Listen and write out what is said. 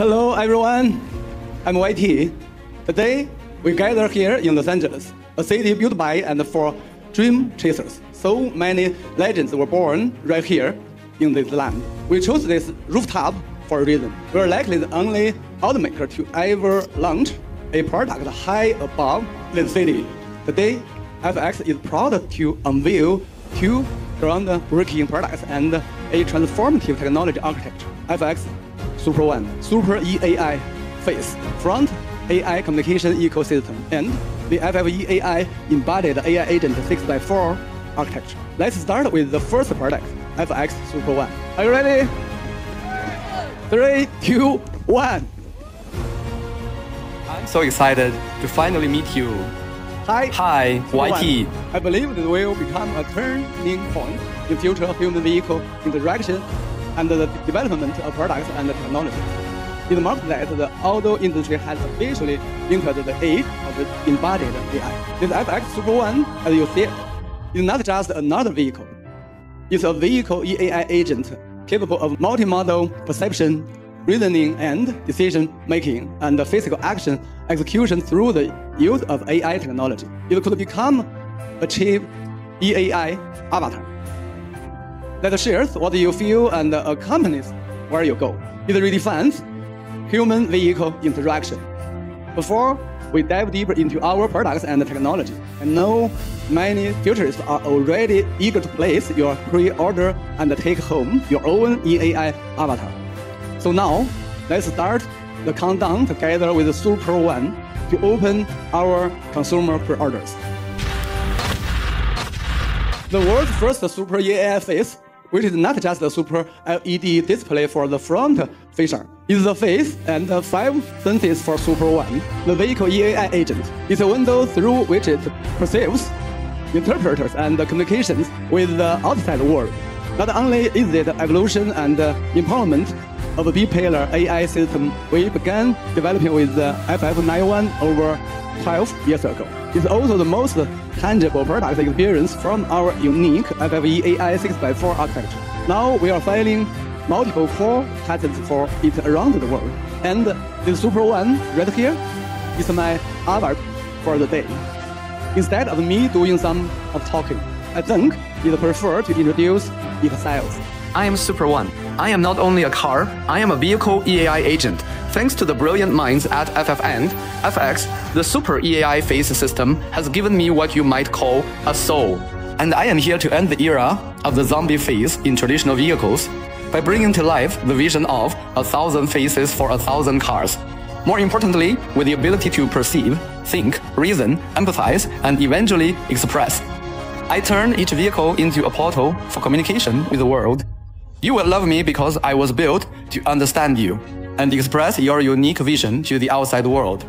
Hello, everyone. I'm YT. Today, we gather here in Los Angeles, a city built by and for dream chasers. So many legends were born right here in this land. We chose this rooftop for a reason. We're likely the only automaker to ever launch a product high above this city. Today, FX is proud to unveil two groundbreaking products and a transformative technology architecture. FX Super One, Super EAI Face, Front AI Communication Ecosystem, and the FF EAI Embodied AI Agent 6x4 architecture. Let's start with the first product, FX Super One. Are you ready? Three, two, one. I'm so excited to finally meet you. Hi. Hi, Super YT. One. I believe it will become a turning point in future of human-vehicle interaction and the development of products and technology. It marks that the auto industry has officially entered the age of embodied AI. This FX Super One, as you see is not just another vehicle. It's a vehicle EAI agent capable of multimodal perception, reasoning, and decision making, and physical action execution through the use of AI technology. It could become a chief EAI avatar that shares what you feel and uh, accompanies where you go. It redefines human vehicle interaction. Before we dive deeper into our products and technology, I know many futurists are already eager to place your pre order and take home your own EAI avatar. So now, let's start the countdown together with Super One to open our consumer pre orders. The world's first Super EAI face which is not just a super LED display for the front facing. It's the face and the five senses for Super One, the vehicle EAI agent. It's a window through which it perceives, interprets, and communications with the outside world. Not only is it the evolution and empowerment of a B-pillar AI system we began developing with the FF91 over 12 years ago. It's also the most tangible product experience from our unique FF EAI 6x4 architecture. Now we are filing multiple core patents for it around the world. And this Super One right here is my avatar for the day. Instead of me doing some of talking, I think it's prefer to introduce itself. I am Super One. I am not only a car, I am a vehicle EAI agent. Thanks to the brilliant minds at FF and FX, the Super EAI face system has given me what you might call a soul. And I am here to end the era of the zombie face in traditional vehicles by bringing to life the vision of a thousand faces for a thousand cars. More importantly, with the ability to perceive, think, reason, empathize, and eventually express. I turn each vehicle into a portal for communication with the world. You will love me because I was built to understand you and express your unique vision to the outside world.